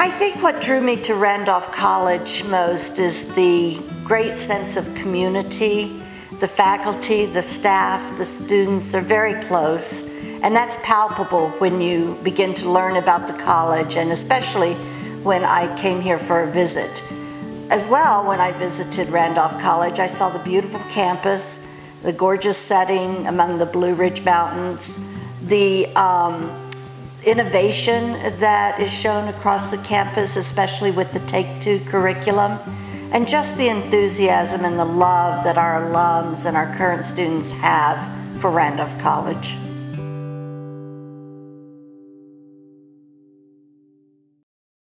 I think what drew me to Randolph College most is the great sense of community. The faculty, the staff, the students are very close, and that's palpable when you begin to learn about the college, and especially when I came here for a visit. As well, when I visited Randolph College, I saw the beautiful campus, the gorgeous setting among the Blue Ridge Mountains, the um, innovation that is shown across the campus, especially with the Take Two curriculum, and just the enthusiasm and the love that our alums and our current students have for Randolph College.